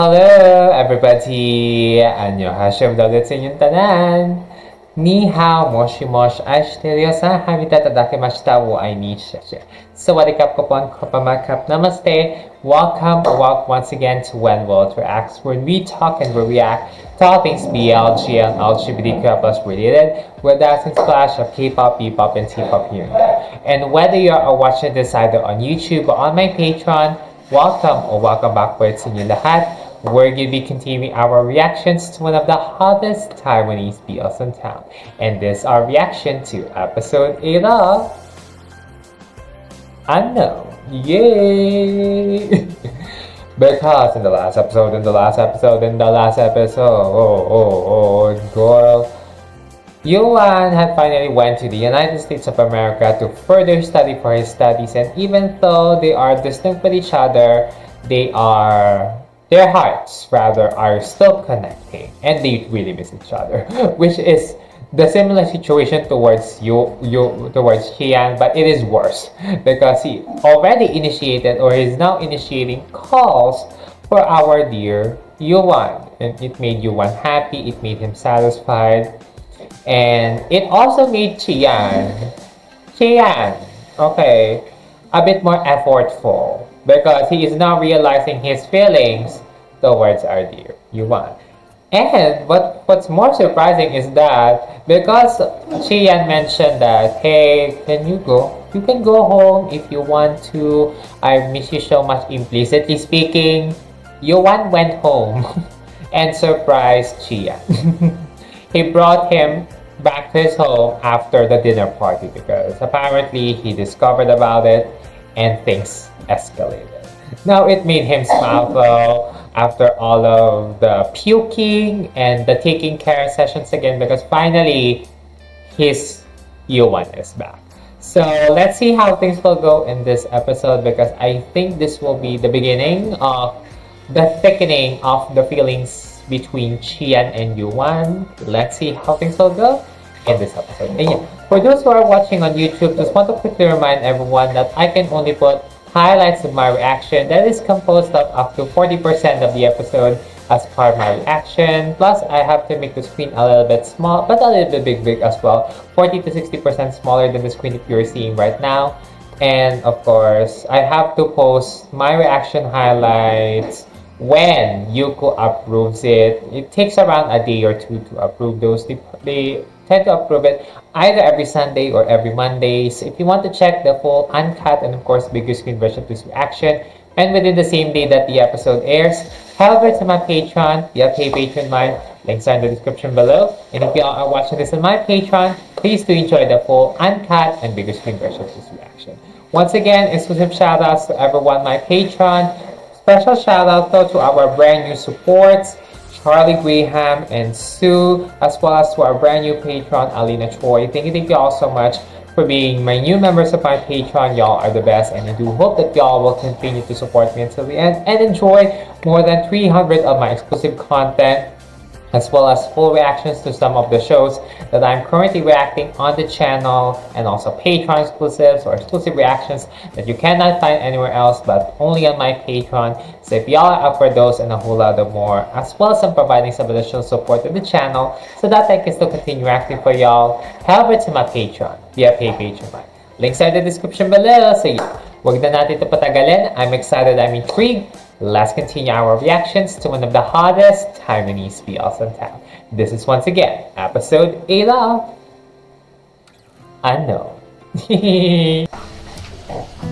Hello, everybody. 안녕하세요, 여러분. 다난 니하오 모시모시 아시테리오사 하비다다 다케마시타 오 아이니시. Sawadikap kopon kopamakap namaste. Welcome welcome once again to When Willot Reacts, where we talk and we react to all things BL, GL, LGBTQ plus related, with us in splash of K-pop, B-pop, and T-pop here and whether you are watching this either on YouTube or on my Patreon, welcome or welcome back for to lahat. We're going to be continuing our reactions to one of the hottest Taiwanese BLs in town. And this is our reaction to episode 8 of Unknown. Yay! because in the last episode, in the last episode, in the last episode, oh, oh, oh, girl, Yuan had finally went to the United States of America to further study for his studies and even though they are distinct with each other, they are their hearts rather are still connecting and they really miss each other which is the similar situation towards you you towards Qian but it is worse because he already initiated or is now initiating calls for our dear Yuan and it made Yuan happy it made him satisfied and it also made Qian Qian okay a bit more effortful because he is now realizing his feelings towards our dear Yuan. And what what's more surprising is that because Qian mentioned that, hey, can you go? You can go home if you want to. I miss you so much. Implicitly speaking, Yuan went home and surprised Chia. he brought him back to his home after the dinner party because apparently he discovered about it and things escalated. Now it made him smile though after all of the puking and the taking care sessions again because finally his Yuan is back. So let's see how things will go in this episode because I think this will be the beginning of the thickening of the feelings between Qian and Yuan. Let's see how things will go in this episode. And yeah, for those who are watching on YouTube, just want to quickly remind everyone that I can only put highlights of my reaction that is composed of up to 40% of the episode as part of my reaction. Plus, I have to make the screen a little bit small, but a little bit big, big as well. 40 to 60% smaller than the screen that you're seeing right now. And of course, I have to post my reaction highlights when Youku approves it. It takes around a day or two to approve those. They, they tend to approve it either every Sunday or every Monday. So if you want to check the full uncut and of course bigger screen version of this reaction and within the same day that the episode airs, head over to my Patreon, the pay Patreon mine, links are in the description below. And if you are watching this on my Patreon, please do enjoy the full uncut and bigger screen version of this reaction. Once again, exclusive shoutouts to everyone my Patreon. Special shout out though to our brand new supports. Charlie Graham, and Sue, as well as to our brand new patron, Alina Choi. Thank you, thank you all so much for being my new members of my Patreon. Y'all are the best, and I do hope that y'all will continue to support me until the end and enjoy more than 300 of my exclusive content as well as full reactions to some of the shows that I'm currently reacting on the channel and also Patreon exclusives or exclusive reactions that you cannot find anywhere else but only on my Patreon. So if y'all are up for those and a whole lot of more, as well as I'm providing some additional support to the channel so that I can still continue reacting for y'all, head over to my Patreon via PayPatreon. Links are in the description below. So yeah, wag na natin ito patagalin. I'm excited, I'm intrigued. Let's continue our reactions to one of the hottest Taiwanese BLs in town. This is once again episode 8 of Unknown.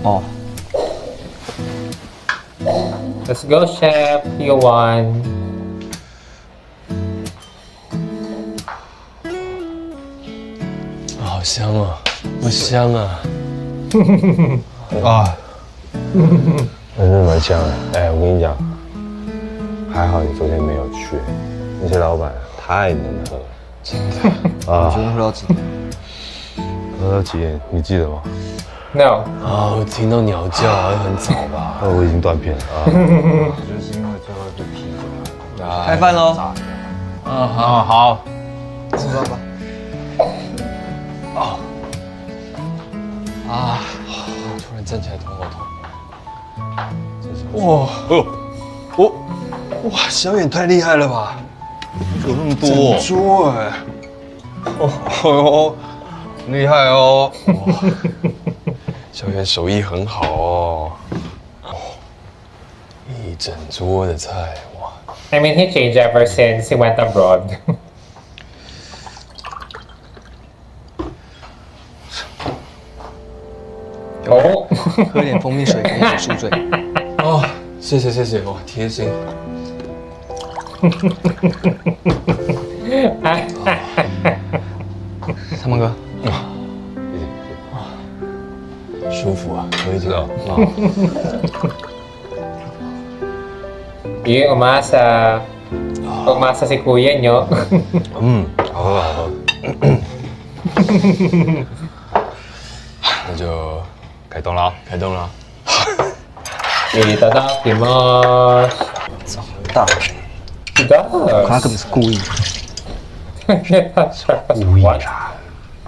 oh. Let's go, Chef. You won. Oh, 好香啊！好香啊！啊！ 真的蛮香的，哎，我跟你讲，还好你昨天没有去，那些老板太能喝了，真的啊！昨天喝到几点？喝到几点？你记得吗？No。啊，我听到鸟叫，好像很早吧？那我已经断片了啊。就是因为最后一杯啤酒开饭喽！嗯，好好，吃饭吧。啊啊！突然站起来头好痛。哇哦我哇，小远太厉害了吧！有那么多、哦桌哎、哦哦哟，厉害哦！哇，小远手艺很好哦。哦，一整桌的菜哇！I mean, he changed ever since he went abroad. 哦，喝点蜂蜜水可以解宿醉。哦，谢谢谢谢，哇，贴心。哎三毛哥，舒服啊，喝一点。Yung umasa. Umasa si kuya nyo. 嗯，好喝好喝。那 就开动了，开动了。Itadakimasu. 大，He 他根本.是 故意。故意啦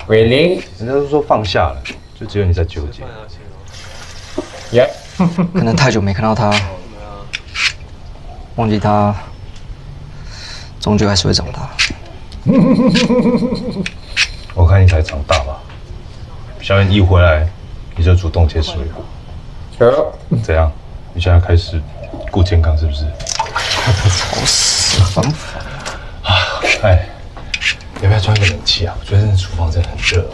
，Really? 人家都说放下了，就只有你在纠结。Yep. 可能太久没看到他，忘记他，终究还是会长大。我看你才长大吧。小远一回来，你就主动接水果，True. 怎样？你现在开始顾健康是不是？烦不烦？啊哎，要不要装个冷气啊？我觉得这厨房真的很热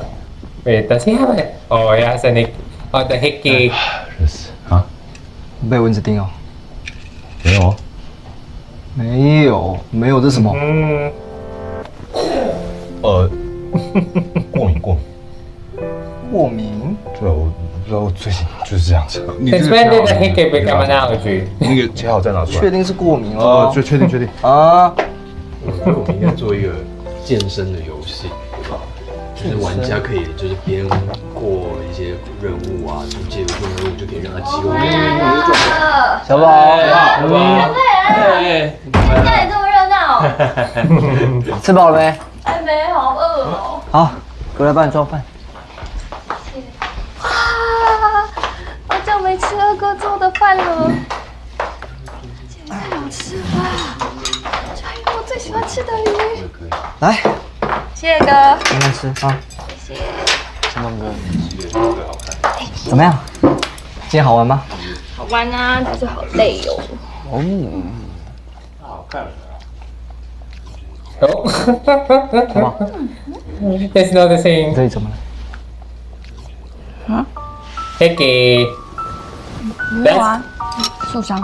，Wait, does he have it? Oh, Oh, the hickey. 热死啊！被蚊子叮哦？没有哦，没有，没有，这什么？Mm. 呃，过敏过敏。过敏？对，我不知道，我最近就是这样子。Allergy? 那个切好再拿出来。确定是过敏哦哦，？确确定确定。啊，我们应该做一个健身的游戏，就是玩家可以就是边过一些任务啊，就介入做任务就可以让他肌肉变了，小宝，哎，家里这么热闹，吃饱了没？还没好饿哦。好，过来帮你做饭。哇，好久没吃二哥做的饭了，简直太好吃了吧！居然有我最喜欢吃的鱼，来，谢谢哥。慢慢吃啊。谢谢。小梦哥，怎么样？今天好玩吗？好玩啊，只是好累哦。Oh. He's noticing 这里怎么了？hickey. 没有啊，受伤。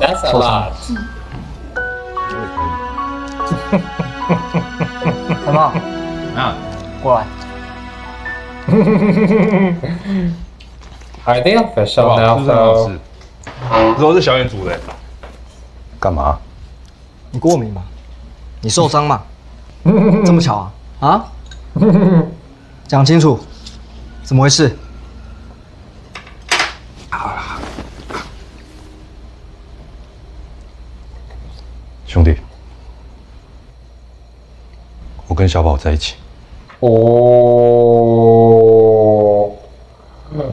That's a lot. 小宝，啊，过来。Are they official now 好？是不是小远煮的。干嘛？你过敏吗？你受伤吗？这么巧啊？啊？讲清楚，怎么回事？兄弟，我跟小宝在一起。Oh.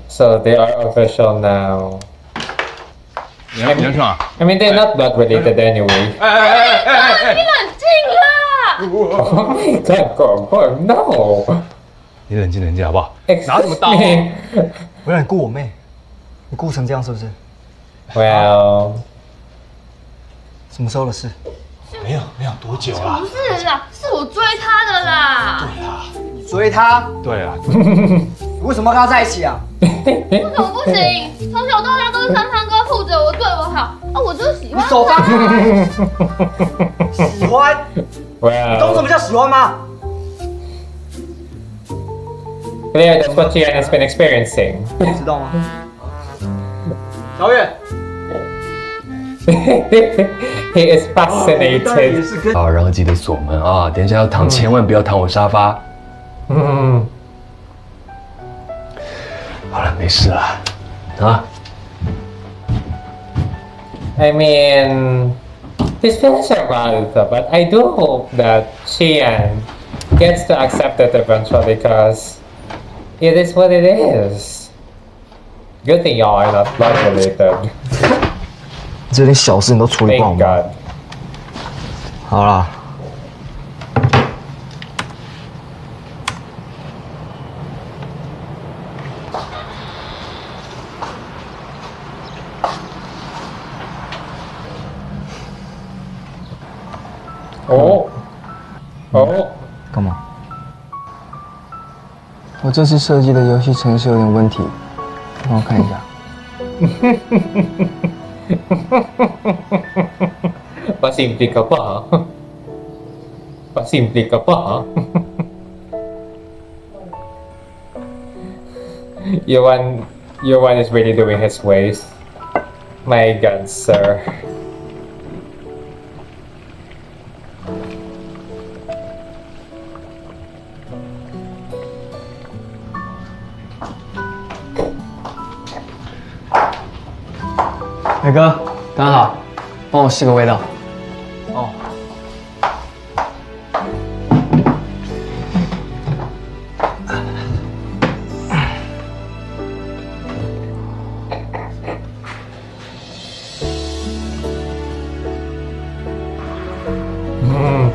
So they are official now. 你要你要去哪？I mean, they're not blood related anyway. 哎哎哎哎哎哎！冷静啦！Oh my god, God, God, no! 你冷静冷静好不好？拿什么刀.我让你顾我妹，你顾成这样是不是？Well, 什么时候的事？没有没有多久啦不？是啦，是我追他的啦。你追他，对啦，你为什么要跟她在一起啊？为什么不行？从小到大都是三三哥护着我，对我好，啊，我就是喜欢。手放开！喜欢，懂什么叫喜欢吗？？Yeah, that's what Tian has been experiencing. 你知道吗？小远，He is fascinated. fascinated。好，然后记得锁门啊！等一下要躺，千万不要躺我沙发。嗯，好了，没事了啊。I mean, this feels about but I do hope that Qian gets to accept it eventually because it is what it is. Good thing y'all are not blood related. 这点小事你都处理不好吗？好了，哦哦，干嘛？我这次设计的游戏程式有点问题，帮我看一下。Pasimple ka pa ha? Pasimple ka pa ha? Yohan, Yohan is really doing his ways. My god, sir. 伟哥，刚好，帮我试个味道。哦。嗯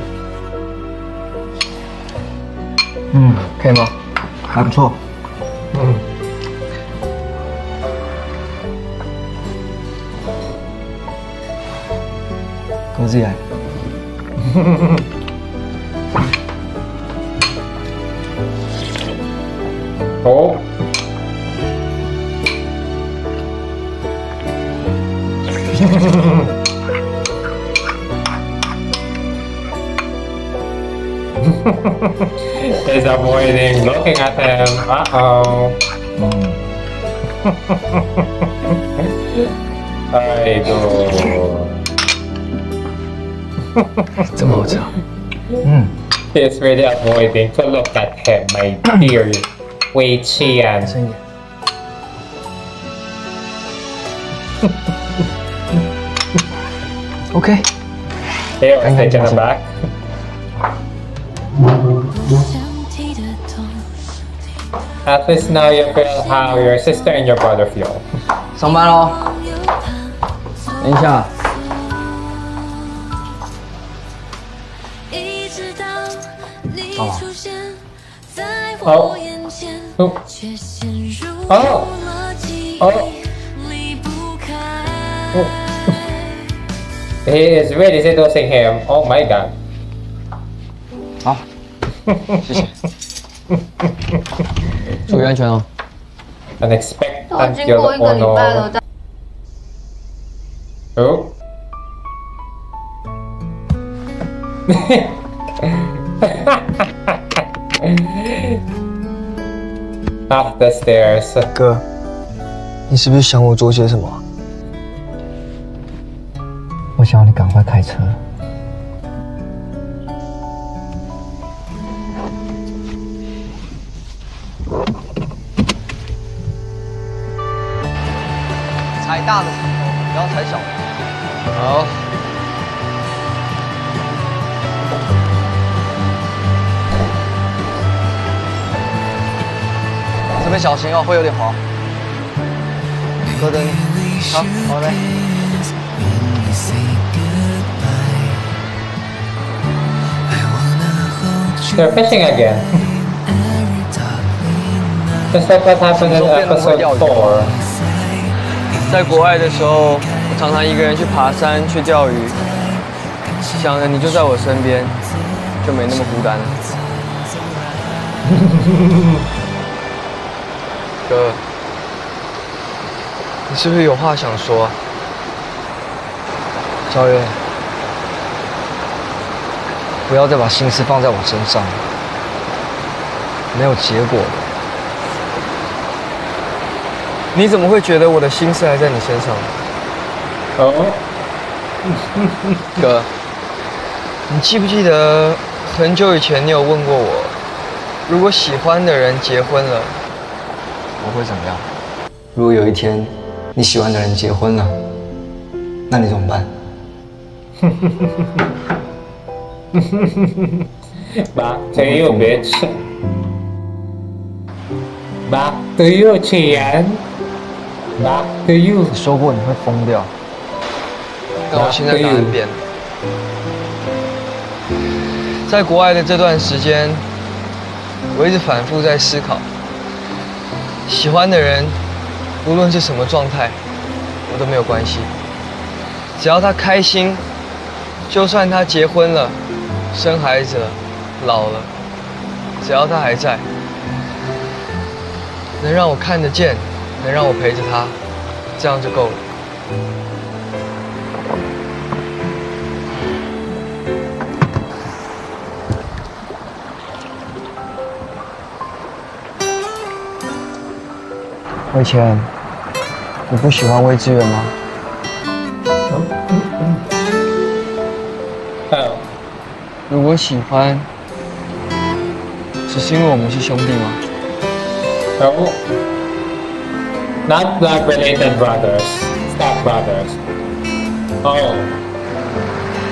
嗯，可以吗？还不错。không gì à Tốt It's avoiding looking at him. Uh oh. Ay, no. 这么好吃啊。嗯，He's really avoiding to look at him, my dear Wei Qian. 深一点。OK，He was taken aback. 想提的痛，At least now you feel how your sister and your brother feel. 上班喽。等一下，你出现在我眼前却陷入了记忆离不开 he is ready to sing him oh my god 好谢谢注意安全啊 i'm expected to go with the ball oh me Up the stairs. 哥，你是不是想我做些什么？我想要你赶快开车。这边小心哦，会有点滑。哥等你。好，好嘞。They're fishing again. Just like what happened in episode 4. 在国外的时候，我常常一个人去爬山、去钓鱼，想着你就在我身边，就没那么孤单了。哥，你是不是有话想说、啊？小月，不要再把心思放在我身上了，没有结果的。你怎么会觉得我的心思还在你身上？Oh. 哥，你记不记得很久以前你有问过我，如果喜欢的人结婚了，我会怎么样？如果有一天你喜欢的人结婚了，那你怎么办？Back to you, bitch. Back to you, Qian. Back to you. 你说过你会疯掉，但我现在答案变了。在国外的这段时间，我一直反复在思考，喜欢的人，无论是什么状态，我都没有关系，只要他开心，就算他结婚了、生孩子了、老了，只要他还在，能让我看得见，能让我陪着他，这样就够了。魏谦，你不喜欢魏志远吗？哦，如果喜欢，只是因为我们是兄弟吗？no. Not blood related brothers. Step brothers. Oh.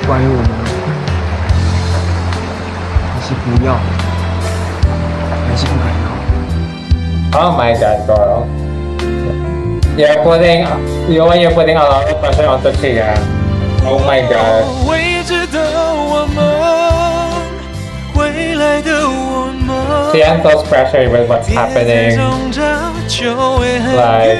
关于我们，还是不要，还是不敢要？Oh my god, girl. Rồi, xin chào các God. She answers pressure with what's happening. Like.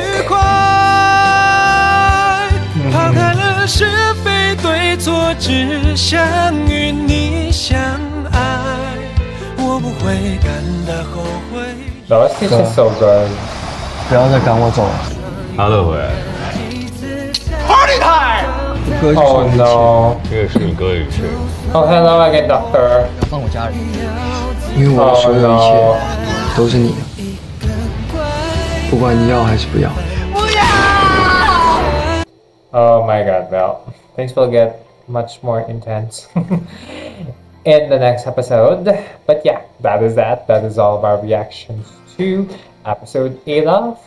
No, 谢谢小哥，不要再赶我走了。他乐回来，哥就 Oh 说一切， no. 这个是你哥的一切。 Oh hello again, doctor. 不要放我家人，因为我的所有一 Oh 切 no. 都是你的，不管你要还是不要。 Oh my god, well, things will get much more intense in the next episode. But yeah, that is that. That is all of our reactions to episode 8 of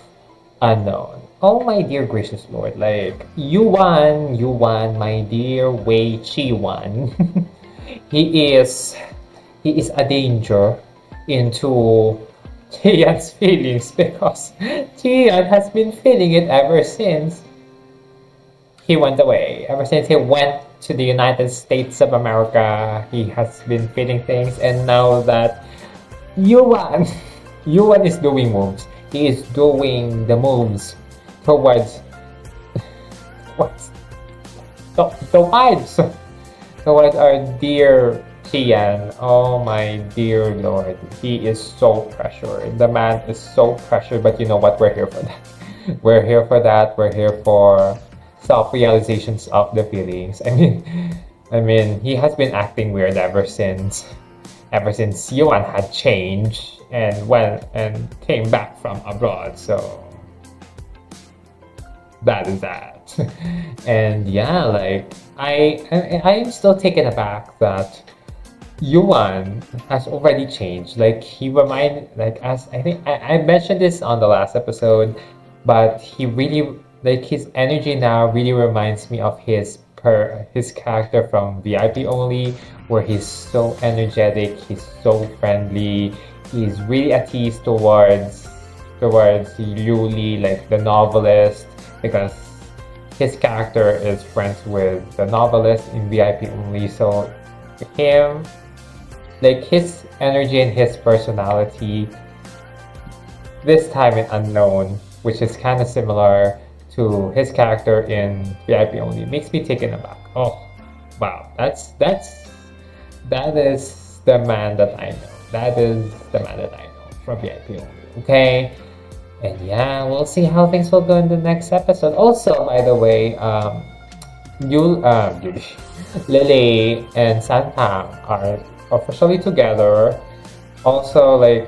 Unknown. Oh my dear gracious lord, like, you won, you won, my dear Wei Zhiyuan. he is, he is a danger into Tian's feelings because Tian has been feeling it ever since he went away. Ever since he went to the United States of America, he has been feeling things, and now that Yuan, Yuan is doing moves. He is doing the moves towards the vibes towards our dear Tian. Oh my dear lord, he is so pressured. The man is so pressured, but you know what? We're here for that. We're here for that. We're here for self-realizations of the feelings. I mean, I mean, he has been acting weird ever since, ever since Yuan had changed and went and came back from abroad. So that is that. and yeah, like I, I, I'm still taken aback that Yuan has already changed. Like he remind, like as I think I, I mentioned this on the last episode, but he really like his energy now really reminds me of his per his character from VIP only, where he's so energetic, he's so friendly, he's really at ease towards towards Liu Li, like the novelist, because his character is friends with the novelist in VIP only. So him, like his energy and his personality, this time in Unknown, which is kind of similar to his character in VIP only, makes me taken aback. Oh, wow, that's that's that is the man that I know. That is the man that I know from VIP only. Okay. And yeah, we'll see how things will go in the next episode. Also, by the way, um, Yul, um, Lily and Santa are officially together. Also, like,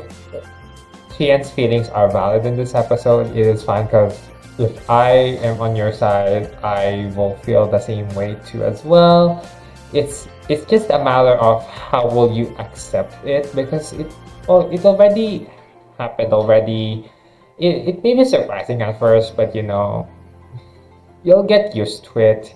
Tian's feelings are valid in this episode. It is fine because if I am on your side, I will feel the same way too as well. It's it's just a matter of how will you accept it because it oh it already happened already it, it may be surprising at first, but you know, you'll get used to it.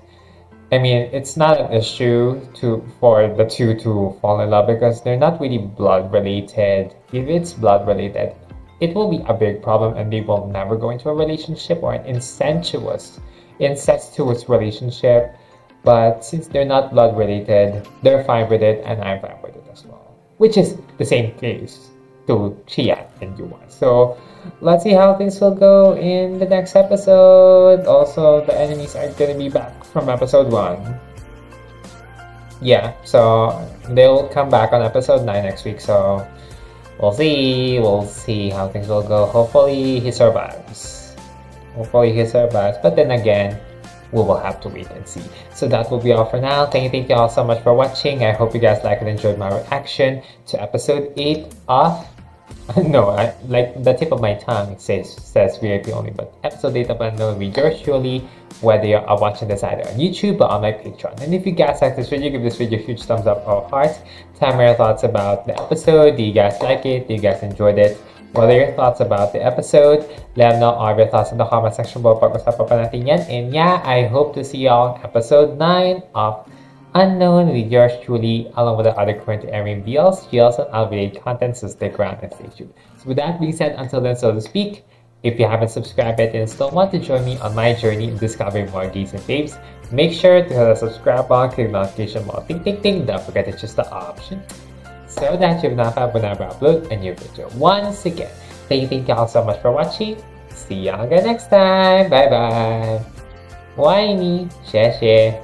I mean, it's not an issue to for the two to fall in love because they're not really blood related. If it's blood related, it will be a big problem and they will never go into a relationship or an incestuous, incestuous relationship. But since they're not blood related, they're fine with it and I'm fine with it as well. which is the same case to Chia and Yuan. So let's see how things will go in the next episode. Also, the enemies are gonna be back from episode 1. Yeah, so they'll come back on episode 9 next week, so we'll see. We'll see how things will go. Hopefully, he survives. Hopefully, he survives. But then again, we will have to wait and see. So that will be all for now. Thank you, thank you all so much for watching. I hope you guys liked and enjoyed my reaction to episode 8 of no, I, like the tip of my tongue says says VIP only, but episode 8 of Unknown with yours truly, whether you are watching this either on YouTube or on my Patreon. And if you guys like this video, give this video a huge thumbs up or heart. Tell me your thoughts about the episode. Do you guys like it? Do you guys enjoyed it? What are your thoughts about the episode? Let me know all your thoughts in the comment section below. Pag-usapan pa natin. And yeah, I hope to see y'all on episode 9 of Unknown with yours truly, along with the other current airing BLs, GLs, and unrelated content, so stick around and stay tuned. So with that being said, until then, so to speak, if you haven't subscribed yet and still want to join me on my journey in discovering more decent faves, make sure to hit the subscribe button, click the notification bell, ting ting ting, don't forget to choose the option so that you'll not have whenever I upload a new video. Once again, thank you, thank you all so much for watching. See y'all again next time. Bye bye. 我爱你，谢谢。